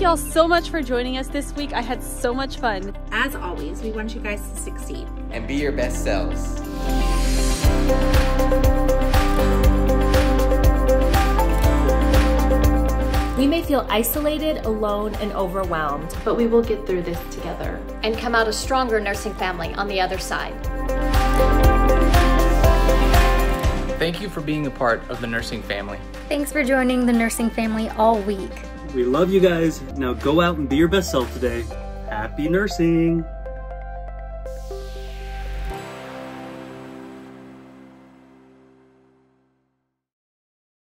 y'all so much for joining us this week. I had so much fun. As always, we want you guys to succeed. And be your best selves. We may feel isolated, alone, and overwhelmed, but we will get through this together and come out a stronger nursing family on the other side. Thank you for being a part of the nursing family. Thanks for joining the nursing family all week. We love you guys. Now go out and be your best self today. Happy nursing!